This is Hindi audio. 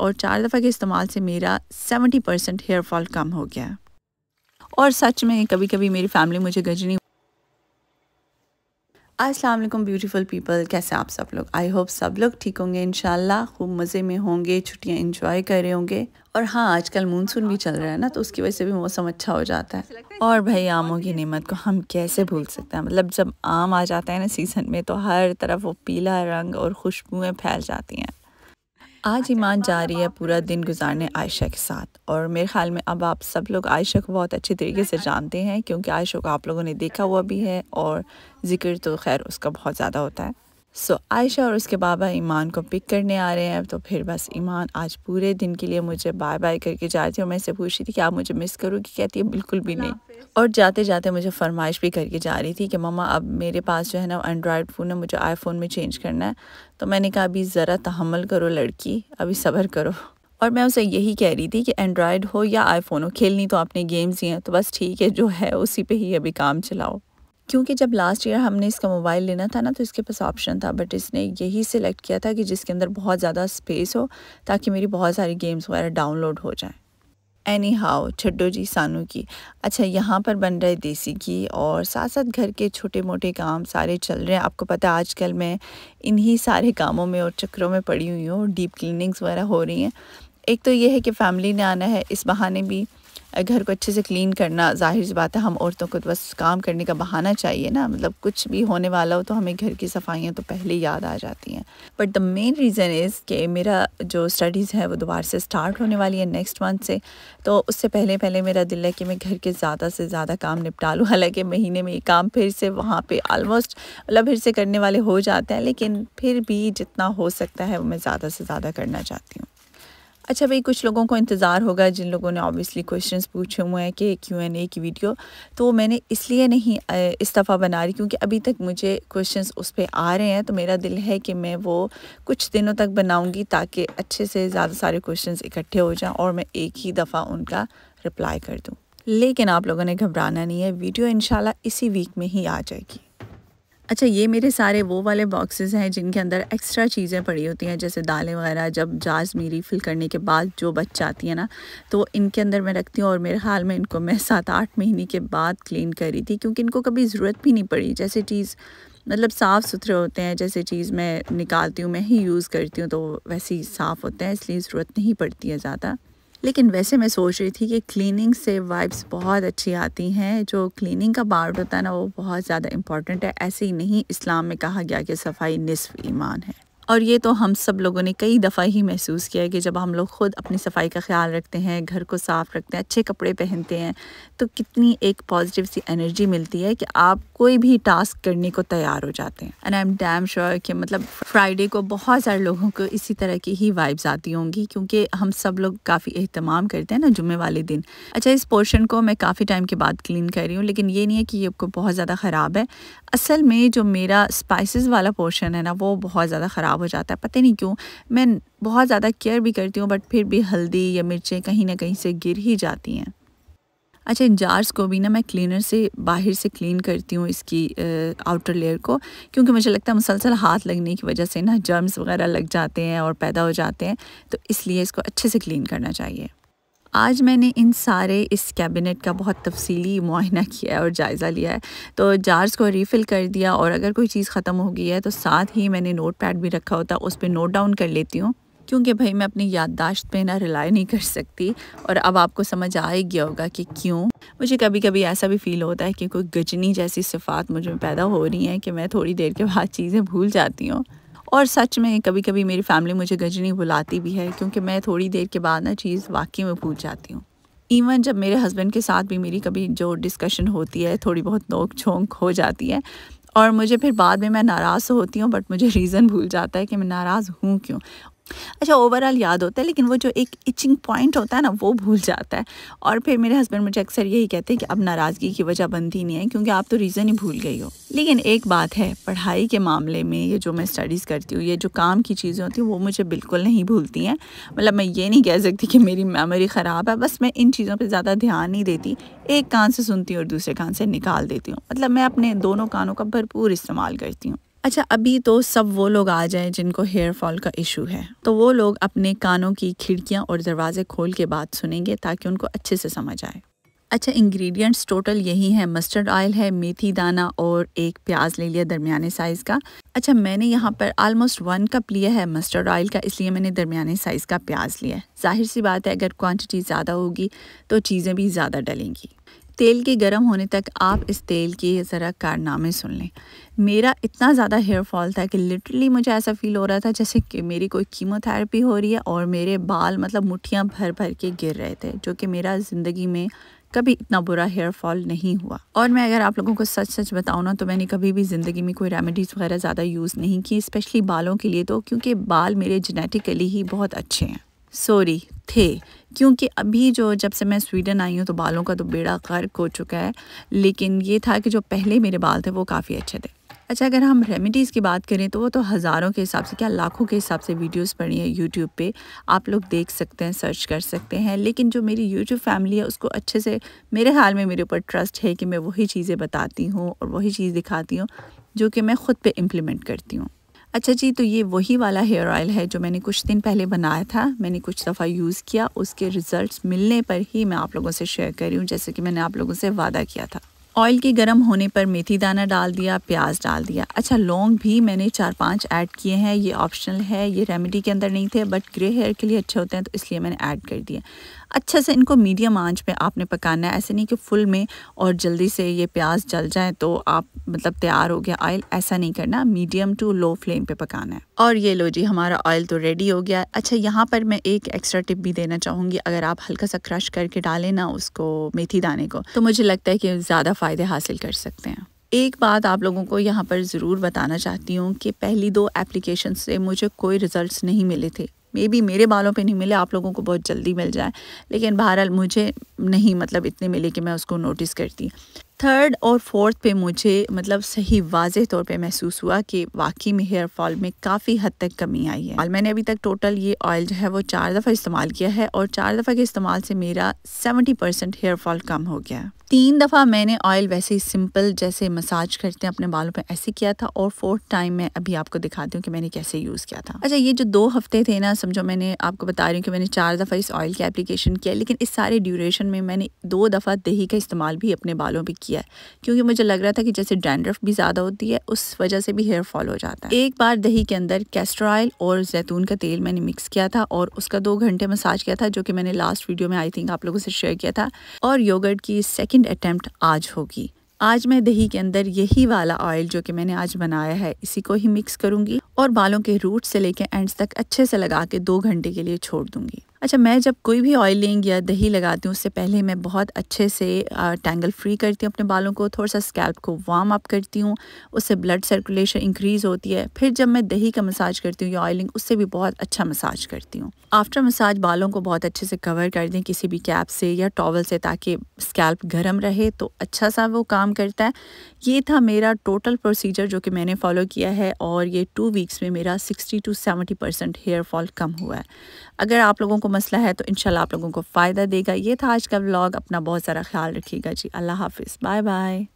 और चार दफ़ा के इस्तेमाल से मेरा सेवेंटी परसेंट हेयर फॉल कम हो गया और सच में कभी कभी मेरी फैमिली मुझे गजनी वालेकुम ब्यूटीफुल पीपल कैसे आप सब लोग? आई होप सब लोग ठीक होंगे, इंशाल्लाह, खूब मज़े में होंगे, छुट्टियाँ इंजॉय कर रहे होंगे। और हाँ आजकल मानसून भी चल रहा है ना तो उसकी वजह से भी मौसम अच्छा हो जाता है। और भाई, आमों की नेमत को हम कैसे भूल सकते हैं? मतलब जब आम आ जाता है ना सीज़न में तो हर तरफ़ वो पीला रंग और खुशबुएँ फैल जाती हैं। आज ईमान जा रही है पूरा दिन गुजारने आयशा के साथ। और मेरे ख्याल में अब आप सब लोग आयशा को बहुत अच्छे तरीके से जानते हैं, क्योंकि आयशा को आप लोगों ने देखा हुआ भी है और ज़िक्र तो खैर उसका बहुत ज़्यादा होता है। सो so, आयशा और उसके बाबा ईमान को पिक करने आ रहे हैं तो फिर बस ईमान आज पूरे दिन के लिए मुझे बाय बाय करके जा रही थी और मैं इससे पूछ रही थी कि आप मुझे मिस करोगी? कहती है बिल्कुल भी नहीं। और जाते जाते मुझे फरमाइश भी करके जा रही थी कि ममा अब मेरे पास जो है ना एंड्रॉयड फ़ोन है मुझे आईफोन में चेंज करना है। तो मैंने कहा अभी ज़रा तहमल करो लड़की अभी सब्र करो। और मैं उसे यही कह रही थी कि एंड्रॉयड हो या आईफोन हो खेलनी तो आपने गेम्स ही हैं तो बस ठीक है जो है उसी पे ही अभी काम चलाओ। क्योंकि जब लास्ट ईयर हमने इसका मोबाइल लेना था ना तो इसके पास ऑप्शन था बट इसने यही सिलेक्ट किया था कि जिसके अंदर बहुत ज़्यादा स्पेस हो, ताकि मेरी बहुत सारी गेम्स वगैरह डाउनलोड हो जाएँ। एनी हाउ छड्डो जी, सानू की। अच्छा यहाँ पर बन रहा है देसी घी और साथ साथ घर के छोटे मोटे काम सारे चल रहे हैं। आपको पता है, आजकल मैं इन्हीं सारे कामों में और चक्करों में पड़ी हुई हूँ डीप क्लीनिंग्स वगैरह हो रही हैं। एक तो ये है कि फ़ैमिली ने आना है, इस बहाने भी घर को अच्छे से क्लीन करना ज़ाहिर सी बात है, हम औरतों को तो बस काम करने का बहाना चाहिए ना। मतलब कुछ भी होने वाला हो तो हमें घर की सफाइयाँ तो पहले याद आ जाती हैं। But the main reason is कि मेरा जो स्टडीज़ है वो दोबारा से स्टार्ट होने वाली है नेक्स्ट मंथ से। तो उससे पहले पहले मेरा दिल है कि मैं घर के ज़्यादा से ज़्यादा काम निपटा लूँ। हालाँकि महीने में ये काम फिर से वहाँ पर आलमोस्ट मतलब फिर से करने वाले हो जाते हैं, लेकिन फिर भी जितना हो सकता है वो मैं ज़्यादा से ज़्यादा करना चाहती हूँ। अच्छा भाई, कुछ लोगों को इंतज़ार होगा, जिन लोगों ने ऑब्वियसली क्वेश्चंस पूछे हुए हैं कि क्यू एन ए की वीडियो तो मैंने इसलिए नहीं इस दफ़ा बना रही, क्योंकि अभी तक मुझे क्वेश्चंस उस पर आ रहे हैं तो मेरा दिल है कि मैं वो कुछ दिनों तक बनाऊँगी ताकि अच्छे से ज़्यादा सारे क्वेश्चन इकट्ठे हो जाएँ और मैं एक ही दफ़ा उनका रिप्लाई कर दूँ। लेकिन आप लोगों ने घबराना नहीं है वीडियो इन इसी वीक में ही आ जाएगी। अच्छा ये मेरे सारे वो वाले बॉक्सेस हैं जिनके अंदर एक्स्ट्रा चीज़ें पड़ी होती हैं, जैसे दालें वगैरह, जब जाज मेरी फिल करने के बाद जो बच जाती है ना तो इनके अंदर मैं रखती हूँ और मेरे ख्याल में इनको मैं सात आठ महीने के बाद क्लीन करी थी, क्योंकि इनको कभी ज़रूरत भी नहीं पड़ी। जैसे चीज़ मतलब साफ़ सुथरे होते हैं, जैसे चीज़ मैं निकालती हूँ, मैं ही यूज़ करती हूँ तो वैसे ही साफ़ होते हैं, इसलिए ज़रूरत नहीं पड़ती है ज़्यादा। लेकिन वैसे मैं सोच रही थी कि क्लीनिंग से वाइब्स बहुत अच्छी आती हैं। जो क्लीनिंग का पार्ट होता है ना, वो बहुत ज़्यादा इंपॉर्टेंट है। ऐसे ही नहीं, इस्लाम में कहा गया कि सफ़ाई निसफ ईमान है। और ये तो हम सब लोगों ने कई दफ़ा ही महसूस किया है कि जब हम लोग ख़ुद अपनी सफ़ाई का ख्याल रखते हैं, घर को साफ़ रखते हैं, अच्छे कपड़े पहनते हैं तो कितनी एक पॉजिटिव सी एनर्जी मिलती है कि आप कोई भी टास्क करने को तैयार हो जाते हैं। And I am damn sure कि मतलब फ्राइडे को बहुत सारे लोगों को इसी तरह की ही वाइब्स आती होंगी, क्योंकि हम सब लोग काफ़ी अहतमाम करते हैं ना जुम्मे वाले दिन। अच्छा इस पोर्शन को मैं काफ़ी टाइम के बाद क्लीन कर रही हूँ, लेकिन ये नहीं है कि ये आपको बहुत ज़्यादा ख़राब है। असल में जो मेरा स्पाइसेस वाला पोर्शन है ना, वो बहुत ज़्यादा ख़राब हो जाता है। पता नहीं क्यों, मैं बहुत ज़्यादा केयर भी करती हूँ बट फिर भी हल्दी या मिर्चें कहीं ना कहीं से गिर ही जाती हैं। अच्छा इन जार्स को भी ना मैं क्लीनर से, बाहर से क्लीन करती हूँ इसकी आउटर लेयर को, क्योंकि मुझे लगता है मुसलसल हाथ लगने की वजह से ना जर्म्स वगैरह लग जाते हैं और पैदा हो जाते हैं तो इसलिए इसको अच्छे से क्लीन करना चाहिए। आज मैंने इन सारे इस कैबिनेट का बहुत तफसीली मुआयना किया है और जायज़ा लिया है। तो जार्स को रीफ़िल कर दिया और अगर कोई चीज़ ख़त्म हो गई है तो साथ ही मैंने नोट पैड भी रखा होता, उस पर नोट डाउन कर लेती हूँ। क्योंकि भाई मैं अपनी याददाश्त पे ना रिलाई नहीं कर सकती और अब आपको समझ आ ही गया होगा कि क्यों। मुझे कभी कभी ऐसा भी फ़ील होता है कि कोई गजनी जैसी सिफ़ात मुझमें पैदा हो रही हैं कि मैं थोड़ी देर के बाद चीज़ें भूल जाती हूँ। और सच में कभी कभी मेरी फैमिली मुझे गजनी बुलाती भी है, क्योंकि मैं थोड़ी देर के बाद ना चीज़ वाकई में भूल जाती हूँ। इवन जब मेरे हस्बैंड के साथ भी मेरी कभी जो डिस्कशन होती है, थोड़ी बहुत नोक झोंक हो जाती है, और मुझे फिर बाद में मैं नाराज़ होती हूँ बट मुझे रीज़न भूल जाता है कि मैं नाराज़ हूँ क्यों? अच्छा ओवरऑल याद होता है, लेकिन वो जो एक इचिंग पॉइंट होता है ना, वो भूल जाता है। और फिर मेरे हस्बैंड मुझे अक्सर यही कहते हैं कि अब नाराज़गी की वजह बनती नहीं है, क्योंकि आप तो रीज़न ही भूल गई हो। लेकिन एक बात है, पढ़ाई के मामले में ये जो मैं स्टडीज़ करती हूँ, ये जो काम की चीज़ें होती हैं, वो मुझे बिल्कुल नहीं भूलती हैं। मतलब मैं ये नहीं कह सकती कि मेरी मेमोरी ख़राब है, बस मैं इन चीज़ों पर ज़्यादा ध्यान नहीं देती। एक कान से सुनती हूँ और दूसरे कान से निकाल देती हूँ। मतलब मैं अपने दोनों कानों का भरपूर इस्तेमाल करती हूँ। अच्छा अभी तो सब वो लोग आ जाएँ जिनको हेयर फॉल का इशू है। तो वो लोग अपने कानों की खिड़कियाँ और दरवाजे खोल के बात सुनेंगे ताकि उनको अच्छे से समझ आए। अच्छा इंग्रेडिएंट्स टोटल यही है। मस्टर्ड ऑयल है, मेथी दाना और एक प्याज ले लिया दरमियाने साइज़ का। अच्छा मैंने यहाँ पर आलमोस्ट वन कप लिया है मस्टर्ड ऑयल का, इसलिए मैंने दरमियाने साइज़ का प्याज लिया है। ज़ाहिर सी बात है, अगर क्वांटिटी ज़्यादा होगी तो चीज़ें भी ज़्यादा डलेंगी। तेल के गर्म होने तक आप इस तेल के ज़रा कारनामे सुन लें। मेरा इतना ज़्यादा हेयर फॉल था कि लिटरली मुझे ऐसा फील हो रहा था जैसे कि मेरी कोई कीमोथेरेपी हो रही है और मेरे बाल मतलब मुठ्ठियाँ भर भर के गिर रहे थे, जो कि मेरा ज़िंदगी में कभी इतना बुरा हेयर फॉल नहीं हुआ। और मैं अगर आप लोगों को सच सच बताऊँ ना तो मैंने कभी भी ज़िंदगी में कोई रेमेडीज़ वगैरह ज़्यादा यूज़ नहीं की स्पेशली बालों के लिए तो क्योंकि बाल मेरे जेनेटिकली ही बहुत अच्छे हैं। सॉरी थे। क्योंकि अभी जो जब से मैं स्वीडन आई हूँ तो बालों का तो बेड़ा गर्क हो चुका है। लेकिन ये था कि जो पहले मेरे बाल थे, वो काफ़ी अच्छे थे। अच्छा अगर हम रेमेडीज़ की बात करें तो वो तो हज़ारों के हिसाब से, क्या लाखों के हिसाब से वीडियोस पड़ी हैं यूट्यूब पे। आप लोग देख सकते हैं सर्च कर सकते हैं। लेकिन जो मेरी यूट्यूब फैमिली है, उसको अच्छे से, मेरे ख्याल में मेरे ऊपर ट्रस्ट है कि मैं वही चीज़ें बताती हूँ और वही चीज़ दिखाती हूँ, जो कि मैं ख़ुद पर इम्प्लीमेंट करती हूँ। अच्छा जी तो ये वही वाला हेयर ऑयल है जो मैंने कुछ दिन पहले बनाया था। मैंने कुछ दफ़ा यूज़ किया, उसके रिज़ल्ट्स मिलने पर ही मैं आप लोगों से शेयर कर रही हूँ, जैसे कि मैंने आप लोगों से वादा किया था। ऑयल के गर्म होने पर मेथी दाना डाल दिया, प्याज डाल दिया। अच्छा लौंग भी मैंने चार पाँच ऐड किए हैं, ये ऑप्शनल है, ये रेमेडी के अंदर नहीं थे बट ग्रे हेयर के लिए अच्छे होते हैं तो इसलिए मैंने ऐड कर दिया अच्छे से इनको मीडियम आँच पे आपने पकाना है। ऐसे नहीं कि फुल में और जल्दी से ये प्याज जल जाए तो आप मतलब तैयार हो गया ऑयल ऐसा नहीं करना। मीडियम टू लो फ्लेम पे पकाना है। और ये लो जी, हमारा ऑयल तो रेडी हो गया। अच्छा यहाँ पर मैं एक एक्स्ट्रा टिप भी देना चाहूँगी। अगर आप हल्का सा क्रश करके डालें ना उसको मेथी दाने को तो मुझे लगता है कि ज़्यादा फ़ायदे हासिल कर सकते हैं। एक बात आप लोगों को यहाँ पर ज़रूर बताना चाहती हूँ कि पहली दो एप्लीकेशन से मुझे कोई रिज़ल्ट्स नहीं मिले थे। मे बी मेरे बालों पे नहीं मिले, आप लोगों को बहुत जल्दी मिल जाए। लेकिन बहरहाल मुझे नहीं मतलब इतने मिले कि मैं उसको नोटिस करती। थर्ड और फोर्थ पे मुझे मतलब सही वाज तौर पे महसूस हुआ कि वाकई में हेयर फॉल में काफ़ी हद तक कमी आई है। और मैंने अभी तक टोटल ये ऑयल जो है वो चार दफ़ा इस्तेमाल किया है और चार दफ़ा के इस्तेमाल से मेरा सेवेंटी परसेंट हेयर फॉल कम हो गया। तीन दफ़ा मैंने ऑयल वैसे ही सिंपल जैसे मसाज करते हैं, अपने बालों पे ऐसे किया था और फोर्थ टाइम मैं अभी आपको दिखाती हूँ कि मैंने कैसे यूज़ किया था। अच्छा ये जो दो हफ़्ते थे ना, समझो मैंने आपको बता रही हूँ कि मैंने चार दफ़ा इस ऑयल की एप्लीकेशन किया, लेकिन इस सारे ड्यूरेशन में मैंने दो दफ़ा दही का इस्तेमाल भी अपने बालों पर किया। है। क्योंकि मुझे लग रहा था कि जैसे डैंड्रफ भी ज़्यादा होती है, उस वजह से भी हेयर फॉल हो जाता है। एक बार दही के अंदर कैस्टर ऑयल और जैतून का तेल मैंने मिक्स किया था और उसका दो घंटे मसाज किया था, जो कि मैंने लास्ट वीडियो में आई थिंक आप लोगों से शेयर किया था। और योगर्ट की सेकेंड अटैम्प्ट आज होगी। आज मैं दही के अंदर यही वाला ऑयल जो कि मैंने आज बनाया है, इसी को ही मिक्स करूँगी और बालों के रूट से लेकर एंड्स तक अच्छे से लगा के दो घंटे के लिए छोड़ दूँगी। अच्छा मैं जब कोई भी ऑयलिंग या दही लगाती हूँ, उससे पहले मैं बहुत अच्छे से टैंगल फ्री करती हूँ अपने बालों को थोड़ा सा स्कैल्प को वार्म अप करती हूँ, उससे ब्लड सर्कुलेशन इंक्रीज़ होती है। फिर जब मैं दही का मसाज करती हूँ या ऑयलिंग उससे भी बहुत अच्छा मसाज करती हूँ। आफ्टर मसाज बालों को बहुत अच्छे से कवर कर दें किसी भी कैप से या टॉवल से ताकि स्कैल्प गर्म रहे तो अच्छा सा वो काम करता है। ये था मेरा टोटल प्रोसीजर जो कि मैंने फॉलो किया है और ये टू वीक्स में मेरा sixty to seventy percent hair fall कम हुआ है। अगर आप लोगों को मसला है तो इन आप लोगों को फ़ायदा देगा। ये था आज का व्लॉग अपना बहुत सारा ख्याल रखिएगा जी। अल्लाह हाफिज़। Bye bye